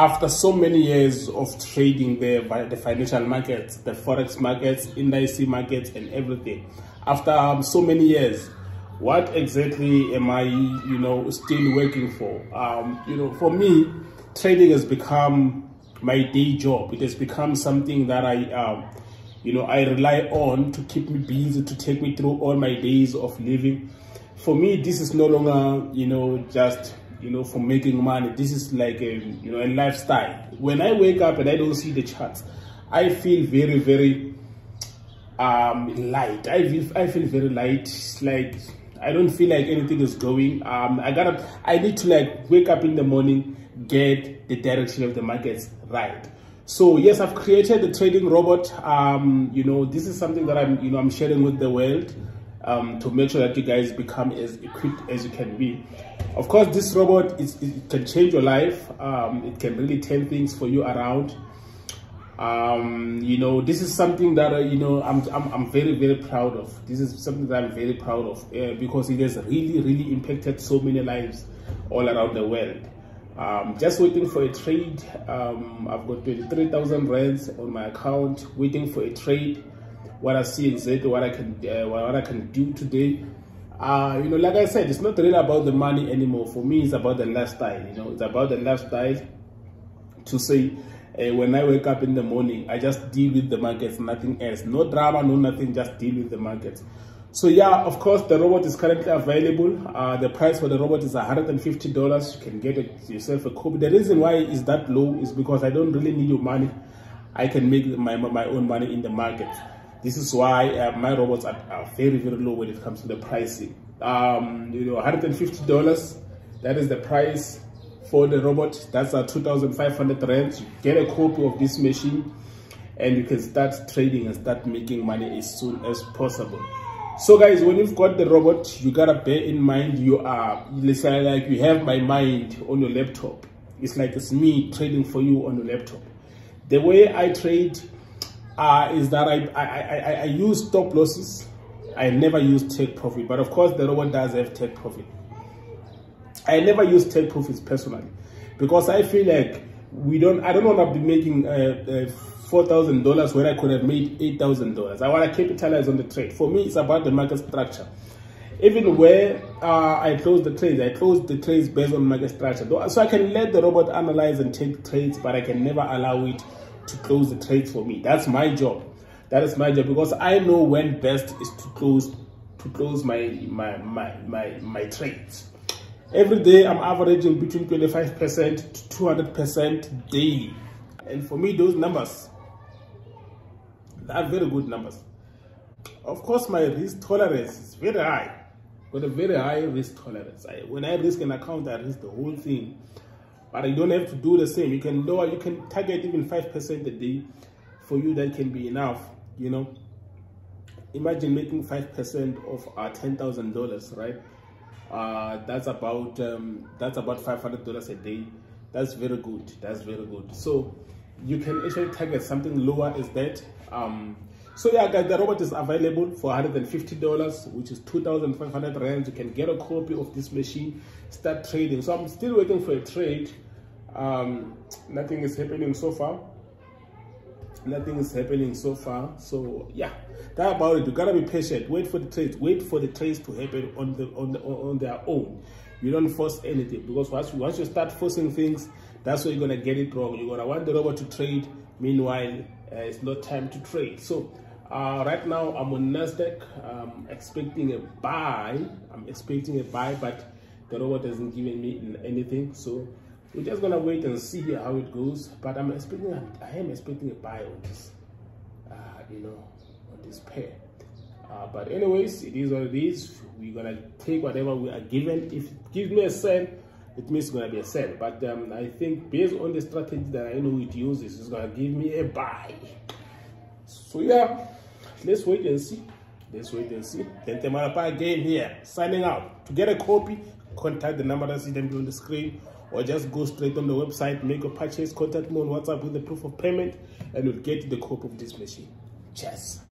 after so many years of trading the, the financial markets, the forex markets, indice markets, and everything, after um, so many years, what exactly am I, you know, still working for? Um, you know, for me, trading has become my day job. It has become something that I, um, you know, I rely on to keep me busy, to take me through all my days of living. For me, this is no longer, you know, just you know, for making money. This is like a, you know, a lifestyle. When I wake up and I don't see the charts, I feel very, very um, light. I feel, I feel very light. It's like, I don't feel like anything is going. Um, I gotta, I need to like wake up in the morning, get the direction of the markets right. So yes, I've created the trading robot. Um, you know, this is something that I'm, you know, I'm sharing with the world um, to make sure that you guys become as equipped as you can be. Of course, this robot is, it can change your life. Um, it can really turn things for you around. Um, you know, this is something that, uh, you know, I'm, I'm, I'm, very, very proud of. This is something that I'm very proud of uh, because it has really, really impacted so many lives all around the world. Um, just waiting for a trade. Um, I've got 23,000 rands on my account, waiting for a trade what I see exactly what I can uh, what I can do today. Uh, you know, like I said, it's not really about the money anymore. For me, it's about the lifestyle. You know, it's about the lifestyle. To say, uh, when I wake up in the morning, I just deal with the markets, nothing else. No drama, no nothing. Just deal with the markets. So yeah, of course, the robot is currently available. Uh, the price for the robot is $150. You can get it yourself a copy. The reason why is that low is because I don't really need your money. I can make my, my own money in the market. This is why uh, my robots are, are, very, very low when it comes to the pricing. Um, you know, $150, that is the price for the robot. That's a 2,500 rand. You get a copy of this machine and you can start trading and start making money as soon as possible. So guys, when you've got the robot, you gotta bear in mind you are, let's say like you have my mind on your laptop. It's like it's me trading for you on your laptop. The way I trade uh, is that I, I, I, I use stop losses. I never use take profit, but of course the robot does have take profit. I never use take profits personally because I feel like we don't. I don't want to be making uh, uh, four thousand dollars when I could have made eight thousand dollars. I want to capitalize on the trade. For me, it's about the market structure. Even where uh, I close the trades, I close the trades based on market structure. So I can let the robot analyze and take trades, but I can never allow it to close the trades for me. That's my job. That is my job because I know when best is to close to close my my my my, my trades. Every day I'm averaging between 25% to 200% daily. And for me, those numbers are very good numbers. Of course, my risk tolerance is very high. Got a very high risk tolerance. I, when I risk an account, I risk the whole thing. But you don't have to do the same. You can lower, you can target even 5% a day. For you, that can be enough, you know. Imagine making 5% of our $10,000, right? Uh, that's about um, that's about $500 a day. That's very good. That's very good. So you can actually target something lower as that. Um, so yeah, guys, the robot is available for $150, which is 2,500 rands. You can get a copy of this machine, start trading. So I'm still waiting for a trade. Um, nothing is happening so far. Nothing is happening so far. So yeah, that about it. You gotta be patient. Wait for the trades. Wait for the trades to happen on the on the on their own. You don't force anything because once you, once you start forcing things, that's where you're gonna get it wrong. You're gonna want the robot to trade. Meanwhile, uh, it's not time to trade. So uh, right now, I'm on Nasdaq. I'm expecting a buy. I'm expecting a buy, but the robot hasn't given me anything. So we're just gonna wait and see here how it goes. But I'm expecting, I am expecting a buy on this, uh, you know, on this pair. Uh, but anyways, it is what it is. We're gonna take whatever we are given. If it gives me a sell, it means it's gonna be a sell. But um, I think based on the strategy that I know it uses, it's gonna give me a buy. So yeah let's wait and see. Let's wait and see. Then Temarapa again here, signing out. To get a copy, contact the number that's them on the screen or just go straight on the website, make a purchase, contact me on WhatsApp with the proof of payment, and we'll get the copy of this machine. Cheers.